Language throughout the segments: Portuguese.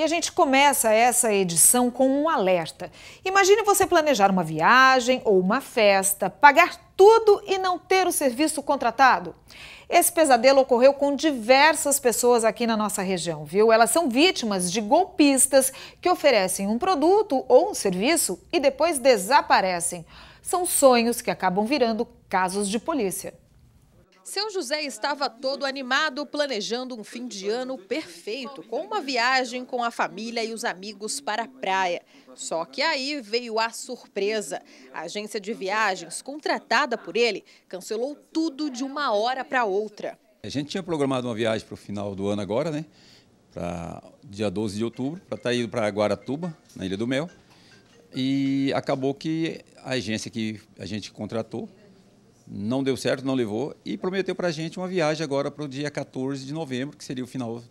E a gente começa essa edição com um alerta. Imagine você planejar uma viagem ou uma festa, pagar tudo e não ter o serviço contratado. Esse pesadelo ocorreu com diversas pessoas aqui na nossa região, viu? Elas são vítimas de golpistas que oferecem um produto ou um serviço e depois desaparecem. São sonhos que acabam virando casos de polícia. Seu José estava todo animado, planejando um fim de ano perfeito, com uma viagem com a família e os amigos para a praia. Só que aí veio a surpresa. A agência de viagens, contratada por ele, cancelou tudo de uma hora para outra. A gente tinha programado uma viagem para o final do ano agora, né? Para dia 12 de outubro, para estar tá indo para Guaratuba, na Ilha do Mel. E acabou que a agência que a gente contratou não deu certo, não levou, e prometeu para a gente uma viagem agora para o dia 14 de novembro, que seria o final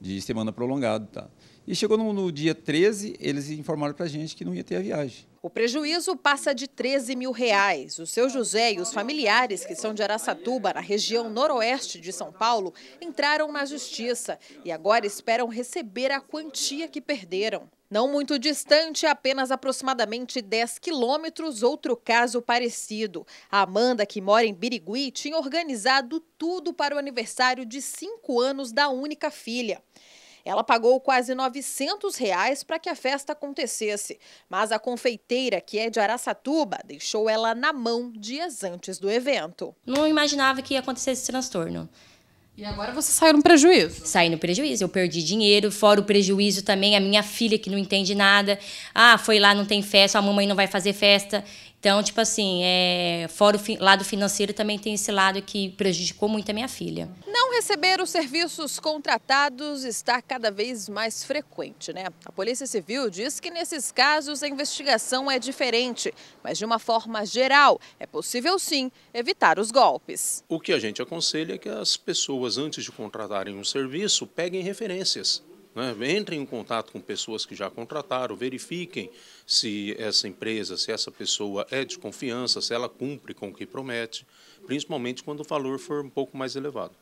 de semana prolongado. Tá? E chegou no, no dia 13, eles informaram para a gente que não ia ter a viagem. O prejuízo passa de 13 mil reais. O seu José e os familiares, que são de Araçatuba, na região noroeste de São Paulo, entraram na justiça e agora esperam receber a quantia que perderam. Não muito distante, apenas aproximadamente 10 quilômetros, outro caso parecido. A Amanda, que mora em Birigui, tinha organizado tudo para o aniversário de cinco anos da única filha. Ela pagou quase 900 reais para que a festa acontecesse, mas a confeiteira, que é de Araçatuba, deixou ela na mão dias antes do evento. Não imaginava que ia acontecer esse transtorno. E agora você saiu no prejuízo? Saí no prejuízo. Eu perdi dinheiro, fora o prejuízo também. A minha filha, que não entende nada. Ah, foi lá, não tem festa, a mamãe não vai fazer festa. Então, tipo assim, é, fora o lado financeiro, também tem esse lado que prejudicou muito a minha filha. Não receber os serviços contratados está cada vez mais frequente, né? A Polícia Civil diz que nesses casos a investigação é diferente, mas de uma forma geral, é possível sim evitar os golpes. O que a gente aconselha é que as pessoas, antes de contratarem um serviço, peguem referências né? Entrem em contato com pessoas que já contrataram, verifiquem se essa empresa, se essa pessoa é de confiança, se ela cumpre com o que promete, principalmente quando o valor for um pouco mais elevado.